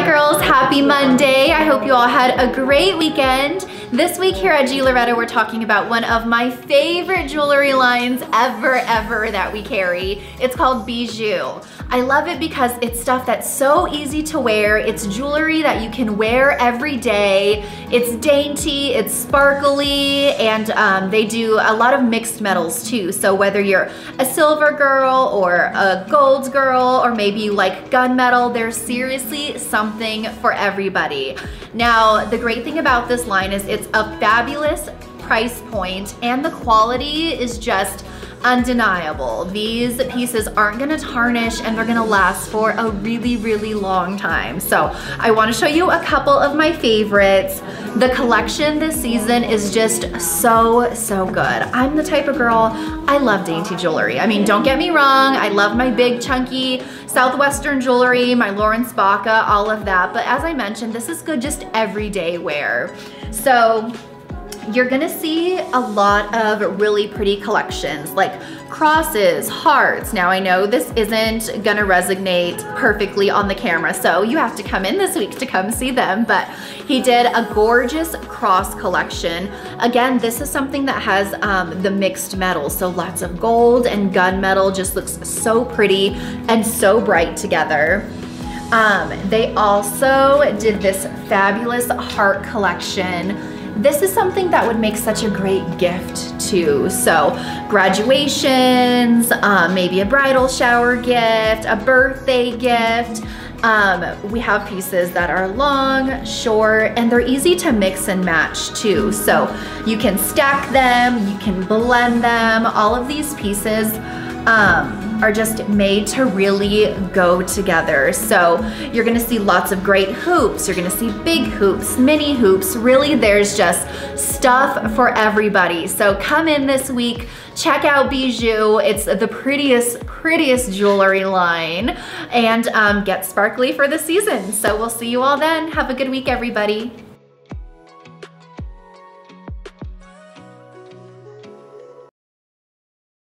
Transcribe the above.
my girls, happy Monday. I hope you all had a great weekend. This week here at Gee Loretta, we're talking about one of my favorite jewelry lines ever, ever that we carry. It's called Be-Je. I love it because it's stuff that's so easy to wear. It's jewelry that you can wear every day. It's dainty, it's sparkly, and um, they do a lot of mixed metals too. So whether you're a silver girl or a gold girl, or maybe you like gunmetal, there's seriously something for everybody. Now, the great thing about this line is it's a fabulous price point and the quality is just undeniable. These pieces aren't gonna tarnish and they're gonna last for a really, really long time. So I wanna show you a couple of my favorites. The collection this season is just so, so good. I'm the type of girl, I love dainty jewelry. I mean, don't get me wrong, I love my big chunky Southwestern jewelry, my Lawrence Baca, all of that. But as I mentioned, this is good just everyday wear. So you're gonna see a lot of really pretty collections like crosses, hearts. Now I know this isn't gonna resonate perfectly on the camera, so you have to come in this week to come see them, but he did a gorgeous cross collection. Again, this is something that has um, the mixed metals, so lots of gold and gunmetal, just looks so pretty and so bright together. Um, they also did this fabulous heart collection this is something that would make such a great gift too. So graduations, um, maybe a bridal shower gift, a birthday gift. Um, we have pieces that are long, short, and they're easy to mix and match too. So you can stack them, you can blend them. All of these pieces um, are just made to really go together. So you're gonna see lots of great hoops. You're gonna see big hoops, mini hoops. Really, there's just stuff for everybody. So come in this week, check out Be-Je. It's the prettiest, prettiest jewelry line and um, get sparkly for the season. So we'll see you all then. Have a good week, everybody.